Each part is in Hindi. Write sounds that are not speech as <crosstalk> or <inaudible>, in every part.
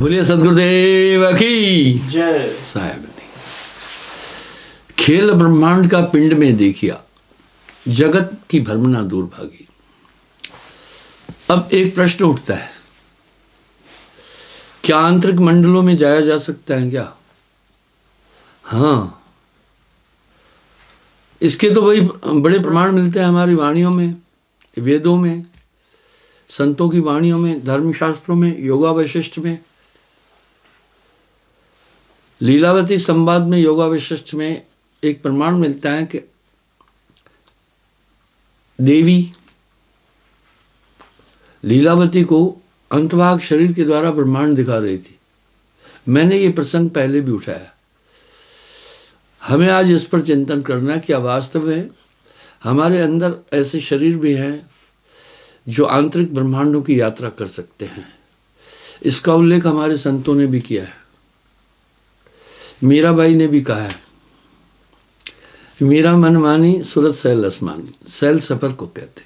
बोलिए सदगुरुदेव की। जय। साहेब ने। खेल ब्रह्मांड का पिंड में देखिया जगत की भ्रमना दूर भागी। अब एक प्रश्न उठता है क्या आंतरिक मंडलों में जाया जा सकता है क्या? हाँ। इसके तो वही बड़े प्रमाण मिलते हैं हमारी वाणियों में वेदों में संतों की वाणियों में धर्मशास्त्रों में योगा वशिष्ठ में। लीलावती संवाद में योगा विशिष्ट में एक प्रमाण मिलता है कि देवी लीलावती को अंतभाग शरीर के द्वारा ब्रह्मांड दिखा रही थी। मैंने ये प्रसंग पहले भी उठाया। हमें आज इस पर चिंतन करना क्या वास्तव में हमारे अंदर ऐसे शरीर भी हैं जो आंतरिक ब्रह्मांडों की यात्रा कर सकते हैं। इसका उल्लेख हमारे संतों ने भी किया है। मीराबाई ने भी कहा है, मीरा मन मानी सूरत सैल असमानी। सैल सफ़र को कहते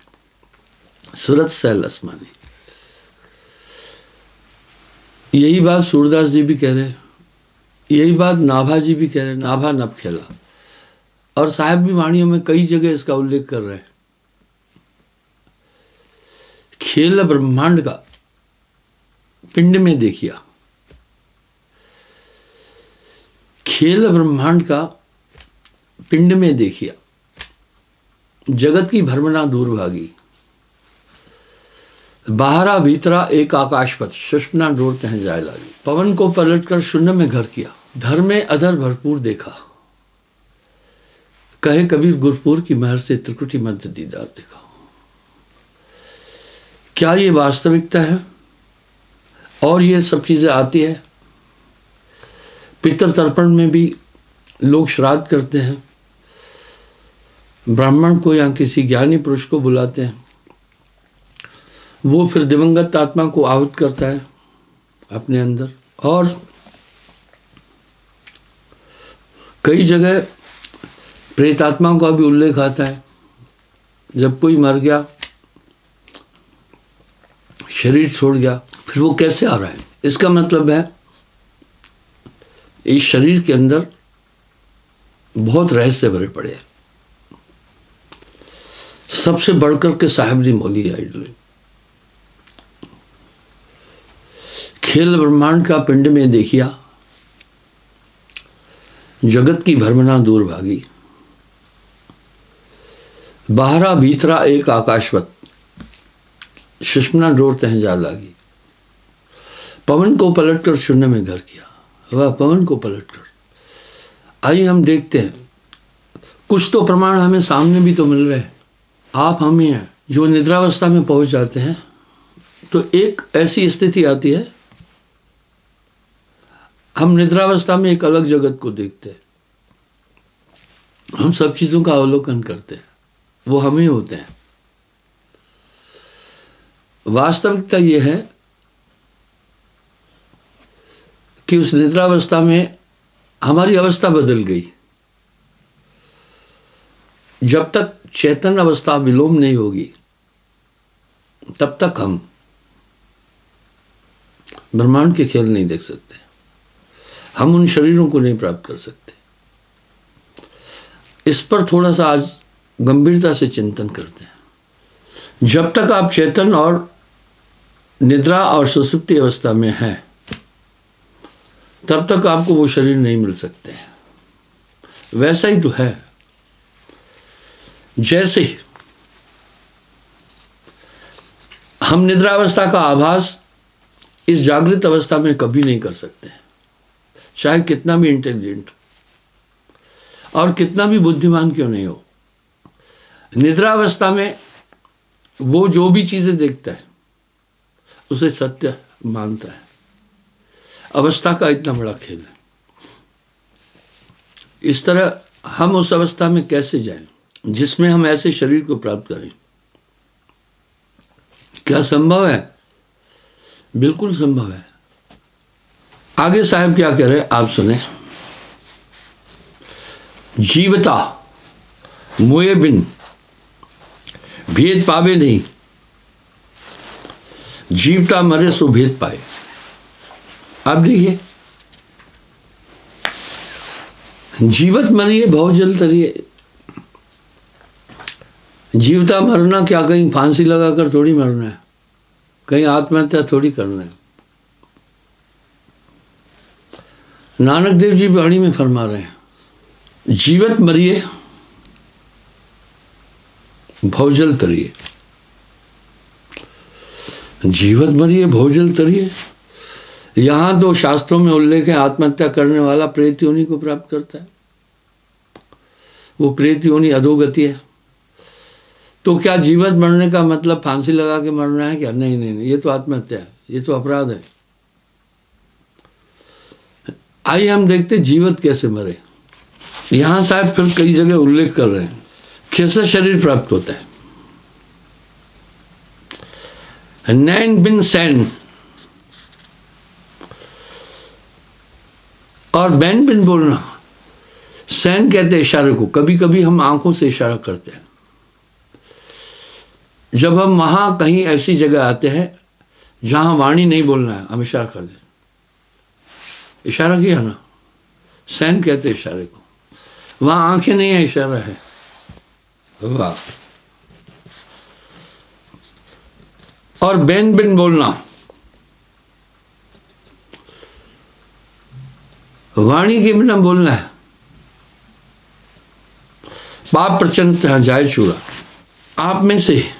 सूरत सैल असमानी। यही बात सूरदास जी भी कह रहे हैं। यही बात नाभा जी भी कह रहे हैं। नाभा नभ खेला। और साहब भी वाणियों में कई जगह इसका उल्लेख कर रहे हैं। खेल ब्रह्मांड का। पिंड में देखिया। खेल ब्रह्मांड का पिंड में देखिया। जगत की भ्रमणा दूर भागी। बाहरा भीतरा एक आकाशपथ सुषमना डोरते हैं जाए लागी। पवन को पलट कर शून्य में घर किया। धर में अधर भरपूर देखा। कहे कबीर, गुरपुर की महर से त्रिकुटी मध्य दीदार देखा। क्या ये वास्तविकता है? और ये सब चीज़ें आती है? पितर तर्पण में भी लोग श्राद्ध करते हैं। ब्राह्मण को या किसी ज्ञानी पुरुष को बुलाते हैं। वो फिर दिवंगत आत्मा को आहुत करता है अपने अंदर। और कई जगह प्रेतात्माओं का भी उल्लेख आता है। जब कोई मर गया, शरीर छोड़ गया, फिर वो कैसे आ रहा है? इसका मतलब है इस शरीर के अंदर बहुत रहस्य भरे पड़े हैं। सबसे बढ़कर के साहेब जी मौली आइडल। खेल ब्रह्मांड का पिंड में देखिया, जगत की भ्रमणा दूर भागी। बाहरा भीतरा एक आकाशवत, सुषमना डोरते हैं जा लागी। पवन को पलटकर शून्य में घर किया। वह पवन को पलट कर। आइए हम देखते हैं। कुछ तो प्रमाण हमें सामने भी तो मिल रहे हैं। आप हम ही हैं, जो निद्रावस्था में पहुँच जाते हैं। तो एक ऐसी स्थिति आती है। हम निद्रावस्था में एक अलग जगत को देखते हैं। हम सब चीज़ों का अवलोकन करते हैं। वो हम ही होते हैं। वास्तविकता यह है कि उस निद्रावस्था में हमारी अवस्था बदल गई। जब तक चेतन अवस्था विलोम नहीं होगी, तब तक हम ब्रह्मांड के खेल नहीं देख सकते। हम उन शरीरों को नहीं प्राप्त कर सकते। इस पर थोड़ा सा आज गंभीरता से चिंतन करते हैं। जब तक आप चेतन और निद्रा और सुसुप्ति अवस्था में हैं तब तक आपको वो शरीर नहीं मिल सकते हैं। वैसा ही तो है। जैसे हम निद्रावस्था का आभास इस जागृत अवस्था में कभी नहीं कर सकते चाहे कितना भी इंटेलिजेंट और कितना भी बुद्धिमान क्यों नहीं हो। निद्रावस्था में वो जो भी चीज़ें देखता है, उसे सत्य मानता है। अवस्था का इतना बड़ा खेल है। इस तरह हम उस अवस्था में कैसे जाएँ, जिसमें हम ऐसे शरीर को प्राप्त करें? क्या संभव है? बिल्कुल संभव है। आगे साहब क्या कह रहे हैं, आप सुने। जीवता, मोए बिन, भेद पावे नहीं। जीवता मरे सो भेद पाए। आप देखिए। जीवत मरिए जल तरिए। जीवता मरना, क्या कहीं फांसी लगाकर थोड़ी मरना है? कहीं आत्महत्या थोड़ी करना है। नानक देव जी वाणी में फरमा रहे हैं, जीवत मरिए भौजल तरिए। जीवत मरिए भोजल तरिए। यहाँ तो शास्त्रों में उल्लेख है, आत्महत्या करने वाला प्रेत योनि को प्राप्त करता है। वो प्रेत योनि अधोगति है। तो क्या जीवत मरने का मतलब फांसी लगा के मरना है क्या? नहीं नहीं नहीं, ये तो आत्महत्या है, ये तो अपराध है। आइए हम देखते जीवत कैसे मरे। यहाँ शायद फिर कई जगह उल्लेख कर रहे हैं, कैसे शरीर प्राप्त होता है। नैन बिन सैन और बैन बिन बोलना। सैन कहते इशारे को। कभी कभी हम आँखों से इशारा करते हैं। जब हम वहाँ कहीं ऐसी जगह आते हैं, जहाँ वाणी नहीं बोलना है, हम इशारा कर देते इशारा किया ना? सैन कहते इशारे को। वहाँ आँखें नहीं है, इशारा है। वाह। और बैन बिन बोलना। वाणी के बिना बोलना है। बाप प्रचंड जाय चूड़ा आप में से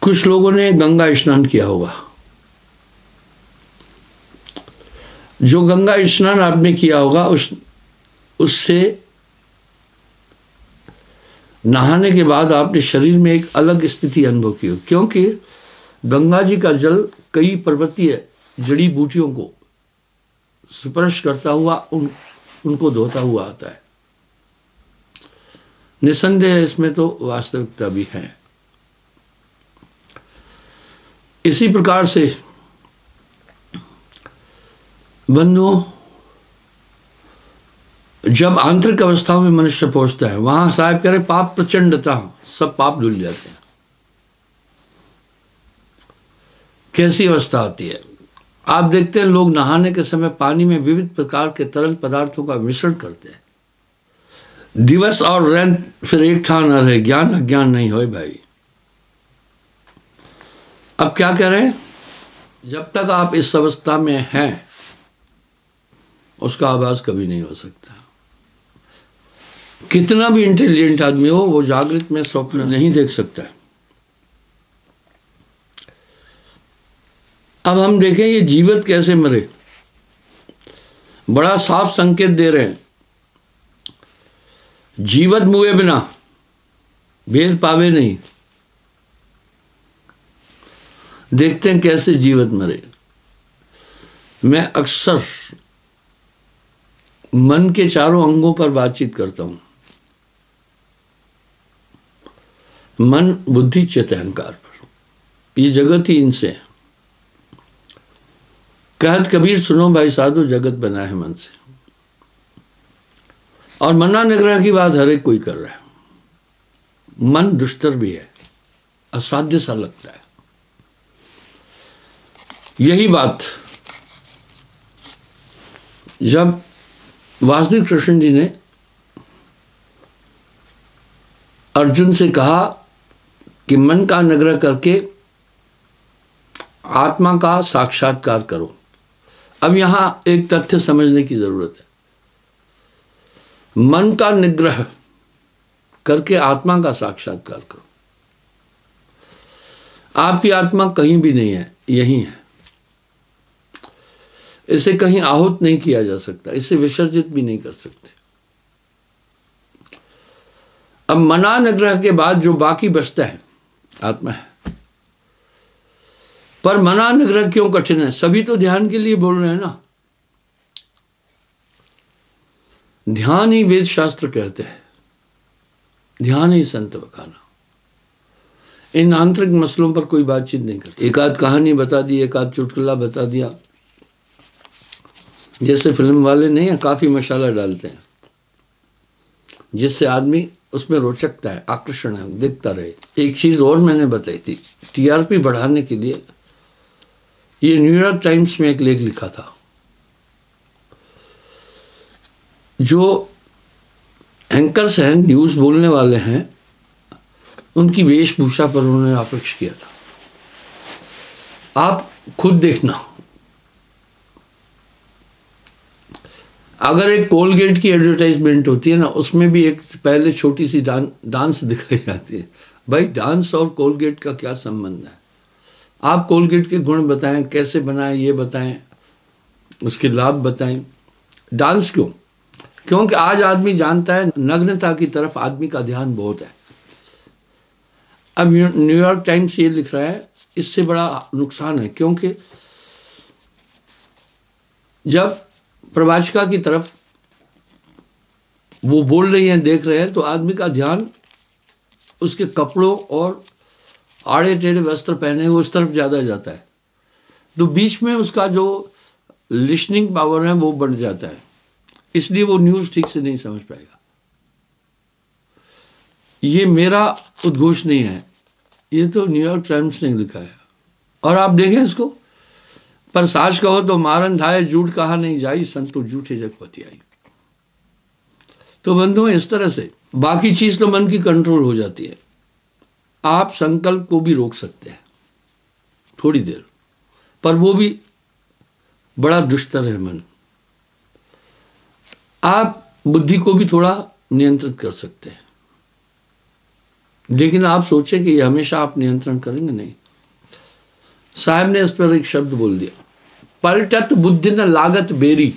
कुछ लोगों ने गंगा स्नान किया होगा। जो गंगा स्नान आपने किया होगा, उस, उससे नहाने के बाद आपने शरीर में एक अलग स्थिति अनुभव की क्योंकि गंगा जी का जल कई पर्वतीय जड़ी बूटियों को स्पर्श करता हुआ, उन, उनको धोता हुआ आता है। निसंदेह इसमें तो वास्तविकता भी है। इसी प्रकार से बंधुओं, जब आंतरिक अवस्थाओं में मनुष्य पहुँचता है, वहाँ साहब कह रहे, पाप प्रचंडता, सब पाप धुल जाते हैं। कैसी अवस्था आती है? आप देखते हैं, लोग नहाने के समय पानी में विविध प्रकार के तरल पदार्थों का मिश्रण करते हैं। दिवस और रैन फिर एक ठा न रहे, ज्ञान अज्ञान नहीं हो भाई। अब क्या कह रहे हैं? जब तक आप इस अवस्था में हैं, उसका आवाज़ कभी नहीं हो सकता। कितना भी इंटेलिजेंट आदमी हो, वो जागृत में स्वप्न नहीं देख सकता। अब हम देखें ये जीवित कैसे मरे। बड़ा साफ़ संकेत दे रहे हैं। जीवत मुए बिना भेद पावे नहीं। देखते हैं कैसे जीवत मरे। मैं अक्सर मन के चारों अंगों पर बातचीत करता हूँ। मन बुद्धि चित अहंकार पर। ये जगत ही इनसे है। कहत कबीर, सुनो भाई साधु, जगत बना है मन से। और मना निग्रह की बात हर एक कोई कर रहा है। मन दुष्टर भी है, असाध्य सा लगता है। यही बात, जब वासुदेव कृष्ण जी ने अर्जुन से कहा कि मन का निग्रह करके आत्मा का साक्षात्कार करो। अब यहाँ एक तथ्य समझने की ज़रूरत है। मन का निग्रह करके आत्मा का साक्षात्कार करो। आपकी आत्मा कहीं भी नहीं है, यही है। इसे कहीं आहूत नहीं किया जा सकता, इसे विसर्जित भी नहीं कर सकते। अब मना निग्रह के बाद जो बाकी बचता है, आत्मा है। पर मना निग्रह क्यों कठिन है? सभी तो ध्यान के लिए बोल रहे हैं ना। ध्यान ही वेद शास्त्र कहते हैं। ध्यान ही संत बखाना। इन आंतरिक मसलों पर कोई बातचीत नहीं करती। एक आध कहानी बता दी, एक आध चुटकुला बता दिया। जैसे फ़िल्म वाले नहीं है, काफ़ी मसाला डालते हैं। जिससे आदमी उसमें रोचकता है, आकर्षण है, देखता रहे। एक चीज़ और मैंने बताई थी, टीआरपी बढ़ाने के लिए ये न्यूयॉर्क टाइम्स में एक लेख लिखा था, जो एंकर्स हैं न्यूज़ बोलने वाले हैं, उनकी वेशभूषा पर उन्होंने आपेक्ष किया था। आप खुद देखना। अगर एक कोलगेट की एडवर्टाइजमेंट होती है ना, उसमें भी एक पहले छोटी सी डांस दिखाई जाती है। भाई, डांस और कोलगेट का क्या संबंध है? आप कोलगेट के गुण बताएँ, कैसे बनाएँ, ये बताएँ, उसके लाभ बताएँ। डांस क्यों? क्योंकि आज आदमी जानता है, नग्नता की तरफ़ आदमी का ध्यान बहुत है। अब न्यूयॉर्क टाइम्स ये लिख रहा है, इससे बड़ा नुकसान है, क्योंकि जब प्रभाषिका की तरफ़ वो बोल रही हैं, देख रहे हैं तो आदमी का ध्यान उसके कपड़ों और आड़े टेढ़े वस्त्र पहने उस तरफ़ ज़्यादा जाता है। तो बीच में उसका जो लिसनिंग पावर है, वो बढ़ जाता है। इसलिए वो न्यूज़ ठीक से नहीं समझ पाएगा। ये मेरा उद्घोष नहीं है। ये तो न्यूयॉर्क टाइम्स ने लिखा है। और आप देखें इसको। पर साज कहो तो मारन धाये झूठ कहा नहीं जाई, संतो झूठे जगपति आई। तो बंधु इस तरह से। बाकी चीज़ तो मन की कंट्रोल हो जाती है। आप संकल्प को भी रोक सकते हैं। थोड़ी देर। पर वो भी बड़ा दुष्तर है मन। आप बुद्धि को भी थोड़ा नियंत्रित कर सकते हैं। लेकिन आप सोचें कि हमेशा आप नियंत्रण करेंगे नहीं। साहब ने इस पर एक शब्द बोल दिया। पलटत बुद्धि न लागत बेरी।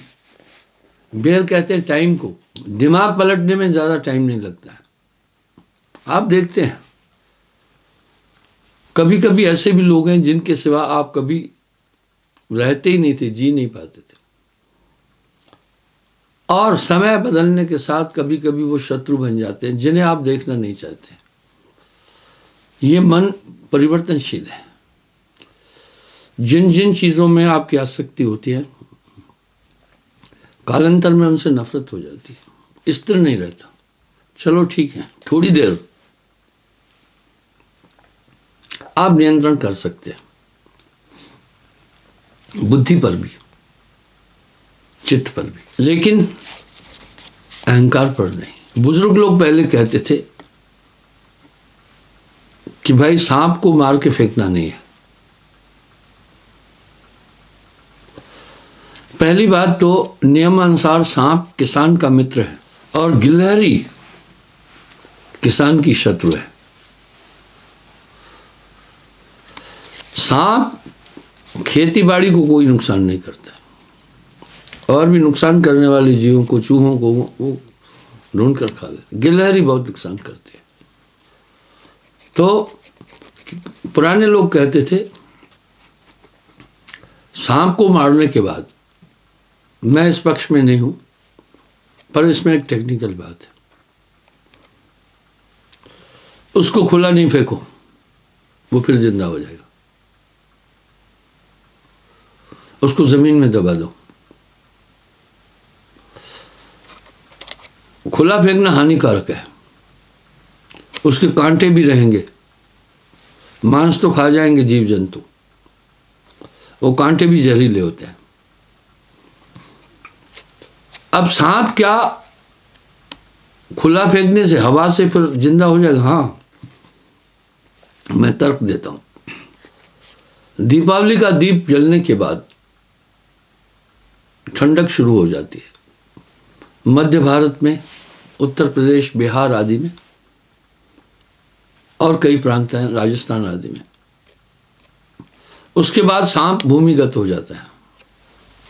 बेर कहते हैं टाइम को। दिमाग पलटने में ज़्यादा टाइम नहीं लगता है। आप देखते हैं। कभी कभी ऐसे भी लोग हैं जिनके सिवा आप कभी रहते ही नहीं थे, जी नहीं पाते थे। और समय बदलने के साथ कभी कभी वो शत्रु बन जाते हैं, जिन्हें आप देखना नहीं चाहते। ये मन परिवर्तनशील है। जिन जिन चीज़ों में आपकी आसक्ति होती है, कालांतर में उनसे नफरत हो जाती है। स्थिर नहीं रहता। चलो ठीक है, थोड़ी देर आप नियंत्रण कर सकते हैं। बुद्धि पर भी, चित्त पर भी। लेकिन अहंकार पर नहीं। बुज़ुर्ग लोग पहले कहते थे कि भाई सांप को मार के फेंकना नहीं है। पहली बात तो नियमानुसार सांप किसान का मित्र है और गिलहरी किसान की शत्रु है। सांप खेती बाड़ी को कोई नुकसान नहीं करता। और भी नुकसान करने वाले जीवों को, चूहों को, वो ढूंढ कर खा ले गिलहरी बहुत नुकसान करती है। तो पुराने लोग कहते थे, सांप को मारने के बाद, मैं इस पक्ष में नहीं हूँ, पर इसमें एक टेक्निकल बात है। उसको खुला नहीं फेंको, वो फिर ज़िंदा हो जाएगा। उसको ज़मीन में दबा दो। खुला फेंकना हानिकारक है। उसके कांटे भी रहेंगे। मांस तो खा जाएँगे जीव जंतु वो कांटे भी जहरीले होते हैं। अब सांप क्या खुला फेंकने से हवा से फिर ज़िंदा हो जाएगा? हाँ। मैं तर्क देता हूँ। दीपावली का दीप जलने के बाद ठंडक शुरू हो जाती है। मध्य भारत में, उत्तर प्रदेश, बिहार आदि में, और कई प्रांत हैं, राजस्थान आदि में। उसके बाद सांप भूमिगत हो जाता है।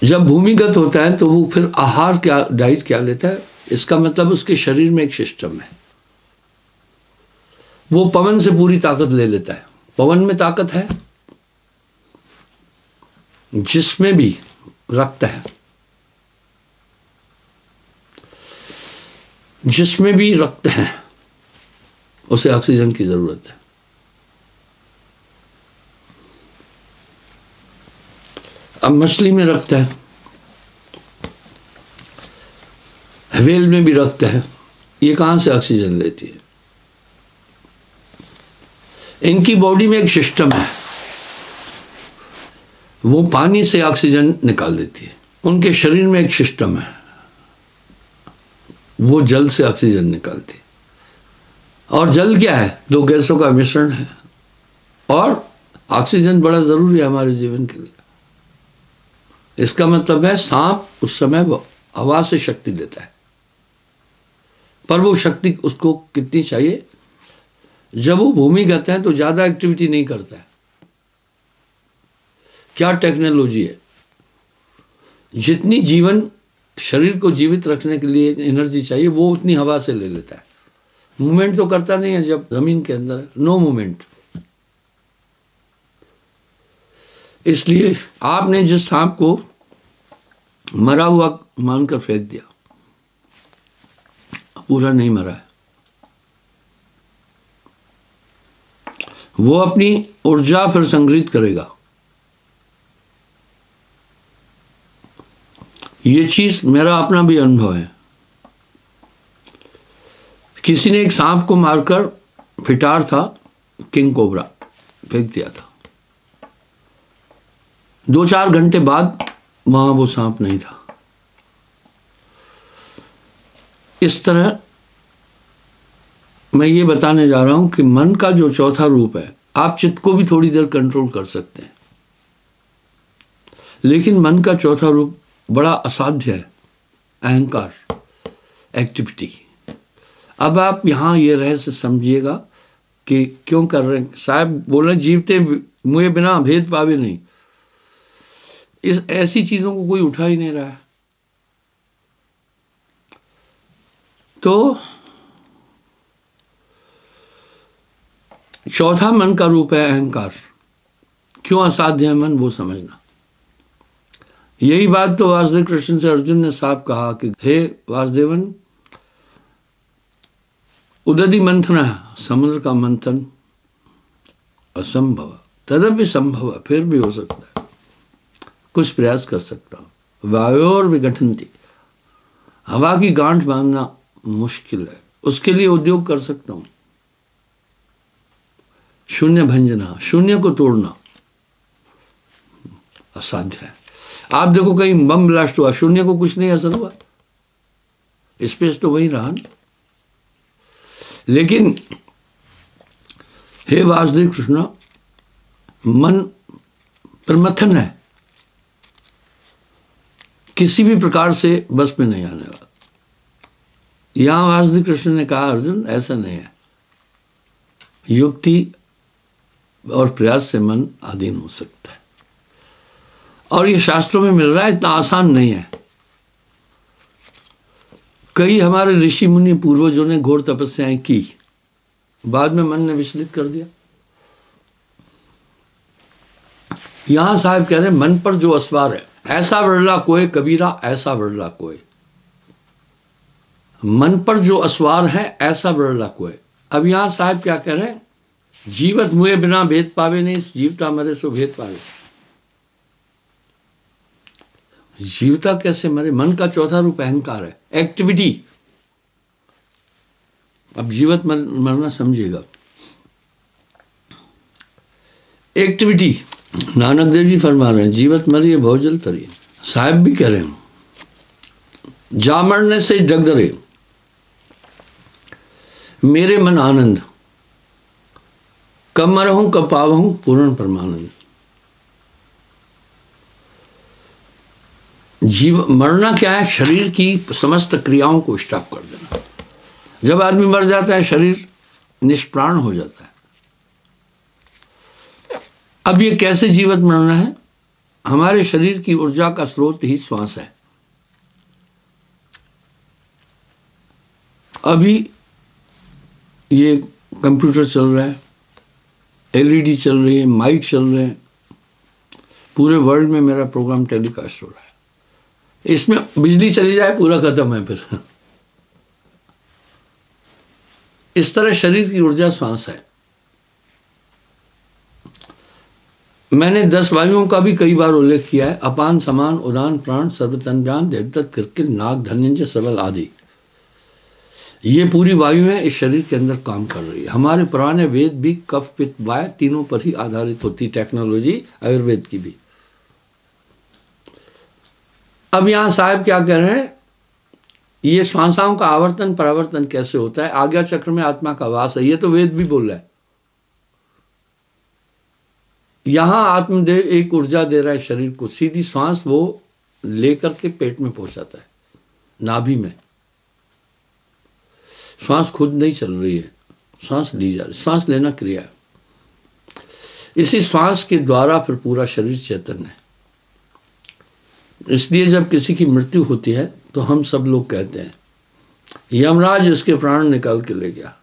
जब भूमिगत होता है तो वो फिर आहार क्या, डाइट क्या लेता है, इसका मतलब उसके शरीर में एक सिस्टम है। वो पवन से पूरी ताकत ले लेता है। पवन में ताकत है, जिसमें भी रक्त है। जिसमें भी रक्त है, उसे ऑक्सीजन की ज़रूरत है। अब मछली में रक्त है हवेल में भी रक्त है, ये कहाँ से ऑक्सीजन लेती है? इनकी बॉडी में एक सिस्टम है, वो पानी से ऑक्सीजन निकाल देती है। उनके शरीर में एक सिस्टम है। वो जल से ऑक्सीजन निकालती और जल क्या है? दो गैसों का मिश्रण है। और ऑक्सीजन बड़ा ज़रूरी है हमारे जीवन के लिए। इसका मतलब है सांप उस समय हवा से शक्ति लेता है। पर वो शक्ति उसको कितनी चाहिए? जब वो भूमि भूमिगत है तो ज़्यादा एक्टिविटी नहीं करता है। क्या टेक्नोलॉजी है? जितनी जीवन शरीर को जीवित रखने के लिए एनर्जी चाहिए, वो उतनी हवा से ले लेता है। मूवमेंट तो करता नहीं है जब ज़मीन के अंदर है नो मूवमेंट इसलिए आपने जिस सांप को मरा हुआ मानकर फेंक दिया, पूरा नहीं मरा है। वो अपनी ऊर्जा फिर संग्रहित करेगा। ये चीज़ मेरा अपना भी अनुभव है। किसी ने एक सांप को मारकर फिटार था, किंग कोबरा, फेंक दिया था। दो चार घंटे बाद वहाँ वो सांप नहीं था। इस तरह मैं ये बताने जा रहा हूँ कि मन का जो चौथा रूप है, आप चित्त को भी थोड़ी देर कंट्रोल कर सकते हैं। लेकिन मन का चौथा रूप बड़ा असाध्य है, अहंकार एक्टिविटी अब आप यहाँ ये रहस्य समझिएगा कि क्यों कर रहे हैं। साहब बोल रहे जीवते मुए बिना भेद पावे नहीं। इस, ऐसी चीज़ों को कोई उठा ही नहीं रहा है। तो चौथा मन का रूप है अहंकार। क्यों असाध्य है मन, वो समझना। यही बात तो वासुदेव कृष्ण से अर्जुन ने साफ़ कहा कि, हे वासुदेवन, उदधि मंथन समुद्र का मंथन असंभव तदपि संभव फिर भी हो सकता है। कुछ प्रयास कर सकता हूँ। वायोर विघटनती हवा की गांठ बांधना मुश्किल है। उसके लिए उद्योग कर सकता हूँ। शून्य भंजना, शून्य को तोड़ना असाध्य है। आप देखो कहीं बम ब्लास्ट हुआ, शून्य को कुछ नहीं असर हुआ। स्पेस तो वही रहा ना। लेकिन, हे वासुदेव कृष्ण, मन प्रमथन है। किसी भी प्रकार से बस में नहीं आने वाला। यहाँ वासुदेव कृष्ण ने कहा, अर्जुन, ऐसा नहीं है। युक्ति और प्रयास से मन अधीन हो सकता है। और ये शास्त्रों में मिल रहा है, इतना आसान नहीं है। कई हमारे ऋषि मुनि पूर्वजों ने घोर तपस्याएँ की। बाद में मन ने विचलित कर दिया। यहाँ साहब कह रहे मन पर जो असवार है, ऐसा वर्ला कोई कबीरा ऐसा वर्ला कोई मन पर जो असवार है, ऐसा वर्ला कोई अब यहाँ साहब क्या कह रहे हैं, जीवत मुए बिना भेद पावे नहीं जीवता मरे सो भेद पावे। जीवता कैसे मरे? मन का चौथा रूप अहंकार है। एक्टिविटी अब जीवत मर, मरना समझिएगा। एक्टिविटी नानक देव जी फरमा रहे हैं जीवत मरिए भोजल तरिए। साहब भी कह रहे हैं जा मरने से जग डरे मेरे मन आनंद। कब मरहूं कब पाव हूँ पूर्ण परमानंद। जीव मरना क्या है? शरीर की समस्त क्रियाओं को स्टॉप कर देना। जब आदमी मर जाता है, शरीर निष्प्राण हो जाता है। अब ये कैसे जीवित मरना है? हमारे शरीर की ऊर्जा का स्रोत ही श्वास है। अभी ये कंप्यूटर चल रहा है, एलईडी चल रही है, माइक चल रहे हैं। पूरे वर्ल्ड में मेरा प्रोग्राम टेलीकास्ट हो रहा है। इसमें बिजली चली जाए, पूरा खत्म है फिर। इस तरह शरीर की ऊर्जा श्वास है। मैंने दस वायुओं का भी कई बार उल्लेख किया है। अपान, समान उदान प्राण सर्वतन ज्ञान देवदत्त, किरकिर, नाग धन्य सबल आदि। ये पूरी वायु है, इस शरीर के अंदर काम कर रही है। हमारे पुराने वेद भी कफ, पित्त, वाय तीनों पर ही आधारित होती टेक्नोलॉजी, आयुर्वेद की भी। अब यहाँ साहब क्या कह रहे हैं? ये श्वासाओं का आवर्तन परावर्तन कैसे होता है? आज्ञा चक्र में आत्मा का वास है। ये तो वेद भी बोल रहा है। यहाँ आत्मदेव एक ऊर्जा दे रहा है शरीर को। सीधी श्वास वो लेकर के पेट में पहुंचाता है, नाभि में। श्वास खुद नहीं चल रही है। श्वास ली जा रही श्वास लेना क्रिया है। इसी श्वास के द्वारा फिर पूरा शरीर चेतन है। इसलिए जब किसी की मृत्यु होती है तो हम सब लोग कहते हैं, यमराज इसके प्राण निकाल के ले गया।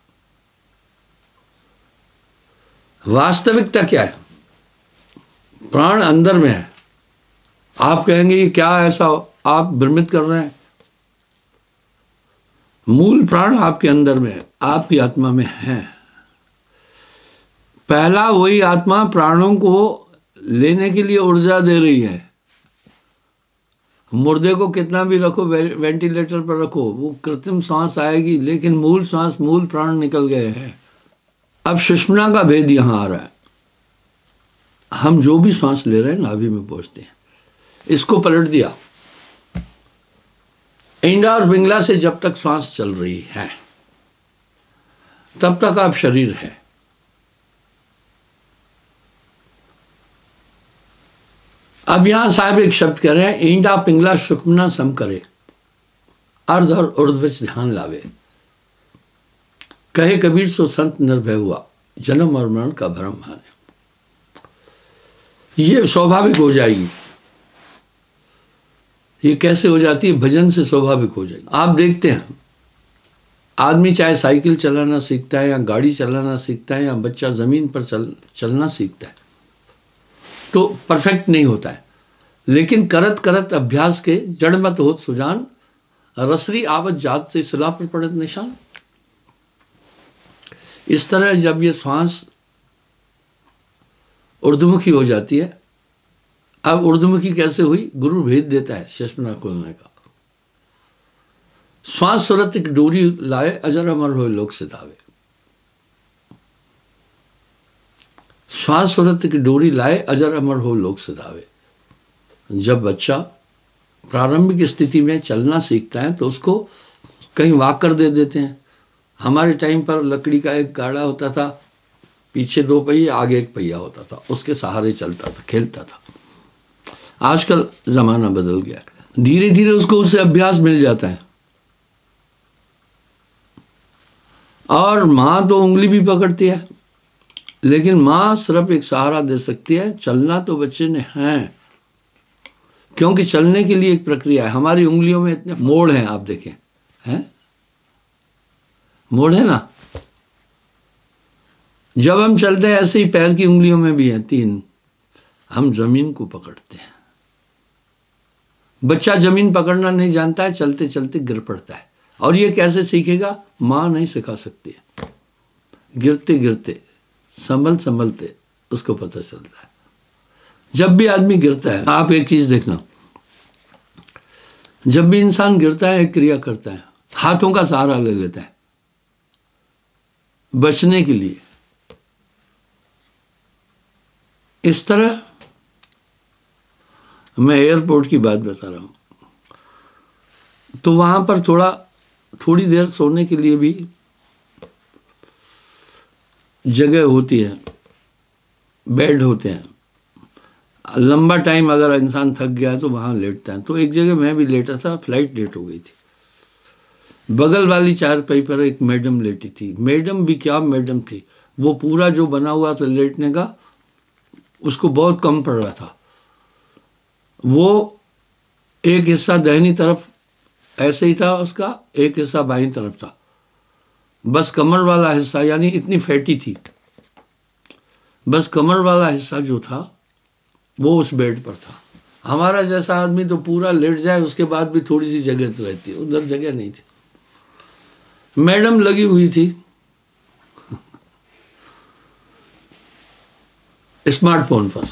वास्तविकता क्या है? प्राण अंदर में है। आप कहेंगे, ये क्या ऐसा आप भ्रमित कर रहे हैं? मूल प्राण आपके अंदर में है आपकी आत्मा में है। पहला वही आत्मा प्राणों को लेने के लिए ऊर्जा दे रही है। मुर्दे को कितना भी रखो वेंटिलेटर पर रखो, वो कृत्रिम सांस आएगी, लेकिन मूल सांस, मूल प्राण निकल गए हैं। अब सुषमना का भेद यहाँ आ रहा है। हम जो भी सांस ले रहे हैं, नाभि में पहुँचते हैं। इसको पलट दिया। इंडा और बिंगला से जब तक सांस चल रही है, तब तक आप शरीर है। अब यहाँ साहब एक शब्द कह रहे हैं, ईंडा पिंगला सुखमना सम करे। अर्ध और उर्ध्वच ध्यान लावे। कहे कबीर, सो संत निर्भय हुआ, जन्म और मरण का भ्रम माने ये स्वाभाविक हो जाएगी। ये कैसे हो जाती है? भजन से स्वाभाविक हो जाएगी। आप देखते हैं, आदमी चाहे साइकिल चलाना सीखता है या गाड़ी चलाना सीखता है या बच्चा ज़मीन पर चल, चलना सीखता है तो परफेक्ट नहीं होता है। लेकिन करत करत अभ्यास के जड़ मत होत सुजान, रसरी आवत जात से सिला पर पड़त निशान। इस तरह जब ये श्वास उर्दमुखी हो जाती है, अब उर्दमुखी कैसे हुई? गुरु भेद देता है शस्मना खोलने का। श्वास सुरत एक डोरी लाए, अजर अमर हो लोक सितावे श्वास सुरत की डोरी लाए, अजर अमर हो लोग सितावे जब बच्चा प्रारंभिक स्थिति में चलना सीखता है तो उसको कहीं वाकर दे देते हैं। हमारे टाइम पर लकड़ी का एक गाड़ा होता था, पीछे दो पहिए, आगे एक पहिया होता था। उसके सहारे चलता था, खेलता था। आजकल ज़माना बदल गया धीरे धीरे उसको उससे अभ्यास मिल जाता है। और माँ तो उंगली भी पकड़ती है, लेकिन माँ सिर्फ़ एक सहारा दे सकती है, चलना तो बच्चे ने है। क्योंकि चलने के लिए एक प्रक्रिया है। हमारी उंगलियों में इतने मोड़ हैं आप देखें। हैं? मोड़ है ना? जब हम चलते हैं ऐसे ही पैर की उंगलियों में भी हैं तीन। हम ज़मीन को पकड़ते हैं। बच्चा ज़मीन पकड़ना नहीं जानता है चलते चलते गिर पड़ता है। और ये कैसे सीखेगा? माँ नहीं सिखा सकती है। गिरते गिरते संभल संभलते उसको पता चलता है। जब भी आदमी गिरता है, आप एक चीज़ देखना। जब भी इंसान गिरता है क्रिया करता है, हाथों का सहारा ले लेता है, बचने के लिए। इस तरह मैं एयरपोर्ट की बात बता रहा हूँ। तो वहाँ पर थोड़ा, थोड़ी देर सोने के लिए भी जगह होती है, बेड होते हैं। लंबा टाइम अगर इंसान थक गया है तो वहाँ लेटता है। तो एक जगह मैं भी लेटा था फ़्लाइट लेट हो गई थी। बगल वाली चार पाई पर एक मैडम लेटी थी। मैडम भी क्या मैडम थी? वो पूरा जो बना हुआ था लेटने का, उसको बहुत कम पड़ रहा था। वो एक हिस्सा दहनी तरफ़ ऐसे ही था उसका, एक हिस्सा बाई तरफ़ था। बस कमर वाला हिस्सा, यानी इतनी फैटी थी। बस कमर वाला हिस्सा जो था वो उस बेड पर था। हमारा जैसा आदमी तो पूरा लेट जाए, उसके बाद भी थोड़ी सी जगह तो रहती है। उधर जगह नहीं थी। मैडम लगी हुई थी। स्मार्टफ़ोन पर।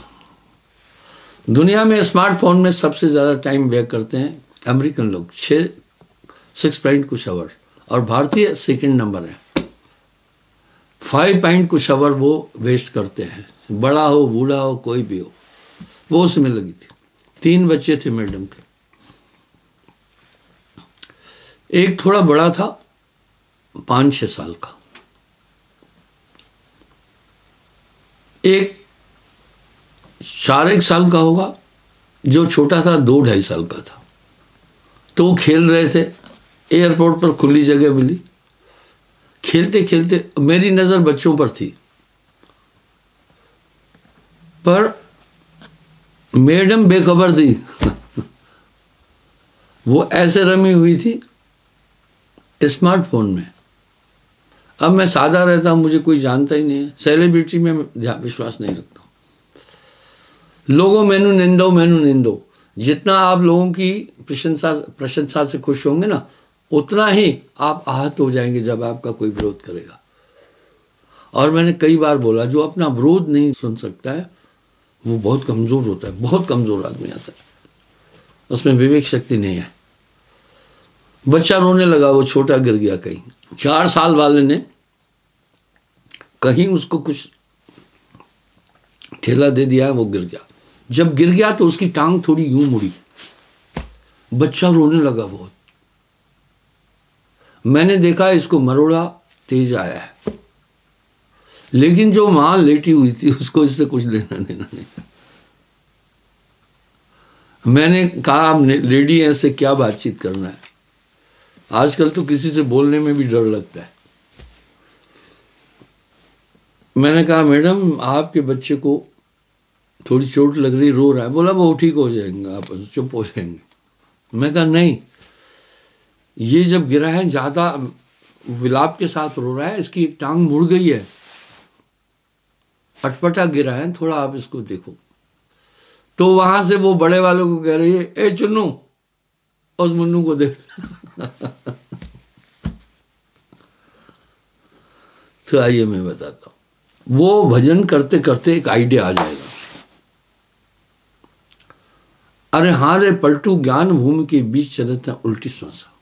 दुनिया में स्मार्टफ़ोन में सबसे ज़्यादा टाइम व्यय करते हैं अमेरिकन लोग। छः सिक्स पॉइंट कुछ आवर और भारतीय सेकंड नंबर है। फाइव पॉइंट कुछ आवर वो वेस्ट करते हैं। बड़ा हो, बूढ़ा हो, कोई भी हो। वो उसमें लगी थी। तीन बच्चे थे मैडम के। एक थोड़ा बड़ा था पाँच छह साल का। एक चार एक साल का होगा, जो छोटा था, दो ढाई साल का था। तो वो खेल रहे थे, एयरपोर्ट पर खुली जगह मिली। खेलते खेलते, मेरी नज़र बच्चों पर थी। पर मैडम बेखबर थी। वो ऐसे रमी हुई थी स्मार्टफ़ोन में। अब मैं सादा रहता हूँ, मुझे कोई जानता ही नहीं है। सेलिब्रिटी में विश्वास नहीं रखता लोगों मैनू निंदो मैनू निंदो। जितना आप लोगों की प्रशंसा प्रशंसा से खुश होंगे ना, उतना ही आप आहत हो जाएँगे जब आपका कोई विरोध करेगा। और मैंने कई बार बोला, जो अपना विरोध नहीं सुन सकता है वो बहुत कमज़ोर होता है, बहुत कमज़ोर आदमी आता है। उसमें विवेक शक्ति नहीं है। बच्चा रोने लगा, वो छोटा गिर गया कहीं। चार साल वाले ने कहीं उसको कुछ ठेला दे दिया, वो गिर गया। जब गिर गया तो उसकी टांग थोड़ी यूँ मुड़ी। बच्चा रोने लगा बहुत। मैंने देखा इसको मरोड़ा, तेज आया है। लेकिन जो माँ लेटी हुई थी, उसको इससे कुछ लेना देना नहीं। मैंने कहा आप लेडी, ऐसे क्या बातचीत करना है? आजकल तो किसी से बोलने में भी डर लगता है। मैंने कहा, मैडम, आपके बच्चे को थोड़ी चोट लग रही, रो रहा है। बोला, वो ठीक हो जाएँगे, आप चुप हो जाएँगे। मैं कहा, नहीं, ये जब गिरा है, ज़्यादा विलाप के साथ रो रहा है, इसकी एक टांग मुड़ गई है अटपटा गिरा है, थोड़ा आप इसको देखो। तो वहाँ से वो बड़े वालों को कह रही है, ए, चुन्नू। उस मुन्नू को देख <laughs> तो आइए मैं बताता हूँ। वो भजन करते करते एक आइडिया आ जाएगा। अरे हाँ रे, पलटू ज्ञान भूमि के बीच चलते है उल्टी श्वासा।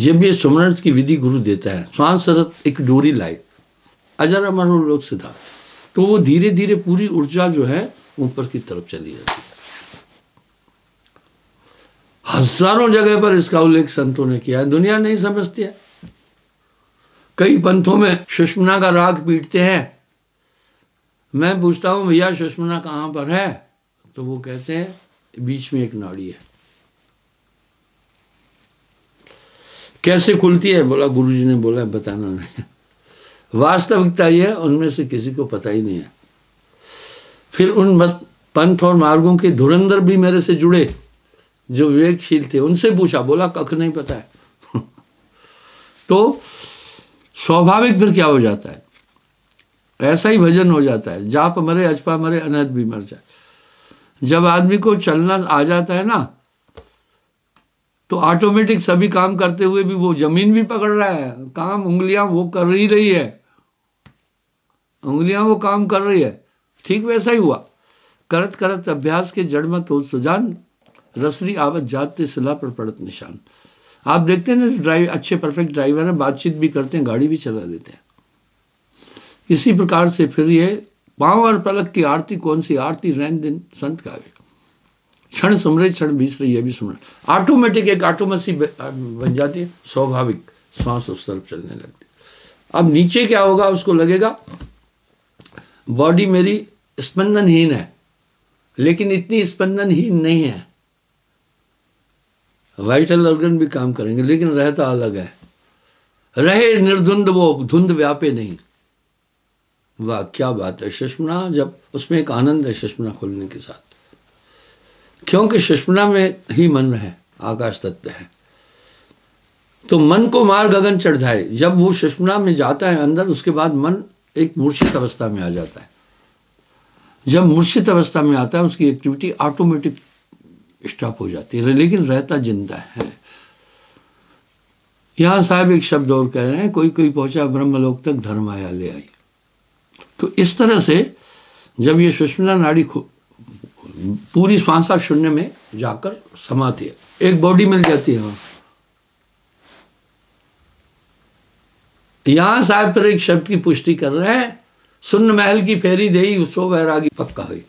जब ये सुमरण की विधि गुरु देता है। श्वास एक डोरी लाए। अजर अमर लोग से था तो वो धीरे धीरे पूरी ऊर्जा जो है ऊपर की तरफ़ चली जाती है। हज़ारों जगह पर इसका उल्लेख संतों ने किया है। दुनिया नहीं समझती है। कई पंथों में सुषमना का राग पीटते हैं। मैं पूछता हूँ, भैया, सुषमना कहाँ पर है? तो वो कहते हैं, बीच में एक नाड़ी है। कैसे खुलती है? बोला, गुरुजी ने बोला, बताना नहीं। वास्तविकता यह उनमें से किसी को पता ही नहीं है। फिर उन मत, पंथ और मार्गों के धुरंधर भी मेरे से जुड़े, जो विवेकशील थे, उनसे पूछा, बोला, कख नहीं पता है। <laughs> तो स्वाभाविक फिर क्या हो जाता है? ऐसा ही भजन हो जाता है, जाप मरे, अजपा मरे अनहद भी मर जाए। जब आदमी को चलना आ जाता है ना तो ऑटोमेटिक सभी काम करते हुए भी वो ज़मीन भी पकड़ रहा है, काम, उंगलियाँ वो कर ही रही है। उंगलियाँ वो काम कर रही है। ठीक वैसा ही हुआ। करत करत अभ्यास के जड़ मत हो सुजान, रसरी आवत जाते सिला पर पड़त निशान। आप देखते हैं ना, ड्राइव, अच्छे परफेक्ट ड्राइवर हैं, बातचीत भी करते हैं, गाड़ी भी चला देते हैं। इसी प्रकार से फिर ये पाँव और पलक की आरती, कौन सी आरती? रैन दिन संत का क्षण सुमरे, क्षण बीस रही है भी सुमर। ऑटोमेटिक एक ऑटोमेसी बन जाती है, स्वाभाविक, श्वास उस तरफ़ चलने लगती अब नीचे क्या होगा, उसको लगेगा बॉडी मेरी स्पंदनहीन है, लेकिन इतनी स्पंदनहीन नहीं है। वाइटल ऑर्गन भी काम करेंगे, लेकिन रहता अलग है। रहे निर्धुंध वो, धुंध व्यापे नहीं। वाह, क्या बात है सुषमना जब उसमें एक आनंद है सुषमना खोलने के साथ। क्योंकि सुषमना में ही मन है, आकाश तत्व है। तो मन को मार गगन चढ़ जाए। जब वो सुषमना में जाता है अंदर, उसके बाद मन एक मूर्छित अवस्था में आ जाता है। जब मूर्छित अवस्था में आता है, उसकी एक्टिविटी ऑटोमेटिक स्टॉप हो जाती है, लेकिन रहता ज़िंदा है। यहाँ साहब एक शब्द और कह रहे हैं, कोई कोई पहुँचा ब्रह्मलोक तक धर्म आया ले आई। तो इस तरह से जब ये सुषमना नाड़ी पूरी श्वासा शून्य में जाकर समाती है। एक बॉडी मिल जाती है वहाँ। यहाँ साहब फिर एक शब्द की पुष्टि कर रहे हैं, सुन्न महल की फेरी दे सो वैरागी पक्का हुई।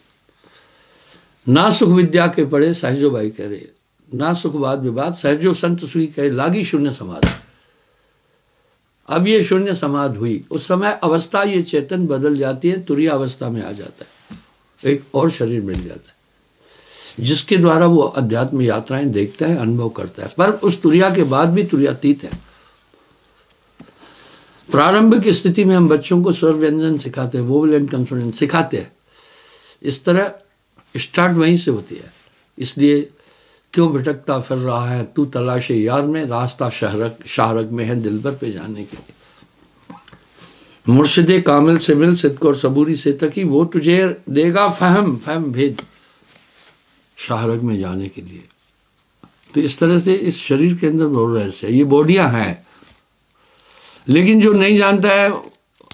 ना सुख विद्या के पढ़े सहजो भाई कह रहे ना सुखवाद विवाद, सहजो संत सुई कहे, लागी शून्य समाधि। अब ये शून्य समाध हुई। उस समय अवस्था ये चेतन बदल जाती है तुरिया अवस्था में आ जाता है। एक और शरीर मिल जाता है। जिसके द्वारा वो अध्यात्म यात्राएँ देखता है, अनुभव करता है। पर उस तुरिया के बाद भी तुरियातीत है। प्रारंभ की स्थिति में हम बच्चों को स्वर व्यंजन सिखाते हैं वोवल एंड कंसोनेंट सिखाते हैं। इस तरह स्टार्ट वहीं से होती है। इसलिए क्यों भटकता फिर रहा है? तू तलाशे यार में, रास्ता शहरक शाहरक में है दिल पर पे जाने के लिए। मुर्शिद कामिल से मिल सिद्क और सबूरी से तकी वो तुझे देगा फहम फहम भेद शाहरग में जाने के लिए। तो इस तरह से इस शरीर के अंदर बहुत रहस्य है। ये बॉडियाँ हैं। लेकिन जो नहीं जानता है,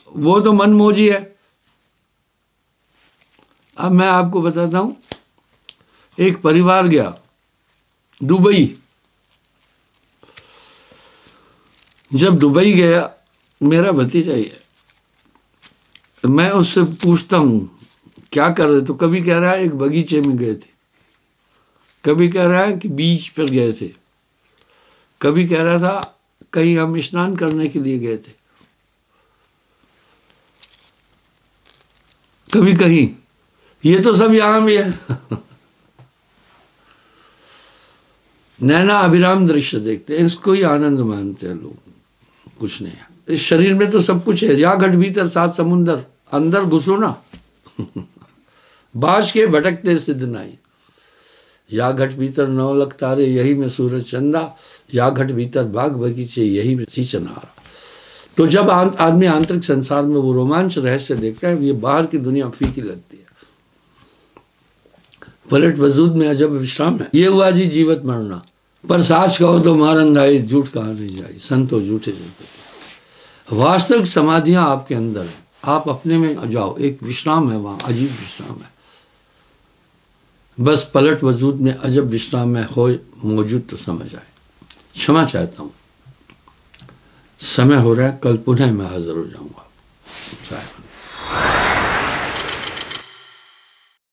वो तो मन मोजी है। अब मैं आपको बताता हूँ, एक परिवार गया, दुबई। जब दुबई गया, मेरा भतीजा ही है। मैं उससे पूछता हूँ, क्या कर रहे तो कभी कह रहा है, एक बगीचे में गए थे। कभी कह रहा है कि बीच पर गए थे। कभी कह रहा था कहीं हम स्नान करने के लिए गए थे। कभी कहीं। ये तो सब यहाँ भी है। <laughs> नैना अभिराम दृश्य देखते हैं, इसको ही आनंद मानते हैं लोग। कुछ नहीं इस शरीर में तो सब कुछ है। या घट भीतर सात समुंदर, अंदर घुसो ना। <laughs> बाज के भटकते सिद्ध नाई। या घट भीतर नौ लख तारे यही में सूरज चंदा। या घट भीतर बाग बगीचे, यही में सीचनहारा तो जब आदमी आंतरिक संसार में वो रोमांच, रहस्य देखता है, ये बाहर की दुनिया फीकी लगती है। पलट वजूद में अजब विश्राम है। ये हुआ जी जीवत मरना। पर साच कहो तो मारन आई झूठ कहा नहीं जाई? संतो झूठे झूठे। वास्तविक समाधियाँ आपके अंदर है। आप अपने में जाओ। एक विश्राम है वहाँ, अजीब विश्राम है। बस पलट वजूद में अजब विश्राम में हो, मौजूद तो समझ आए। क्षमा चाहता हूँ। समय हो रहा है, कल पुनः मैं हाजिर हो जाऊँगा। शायद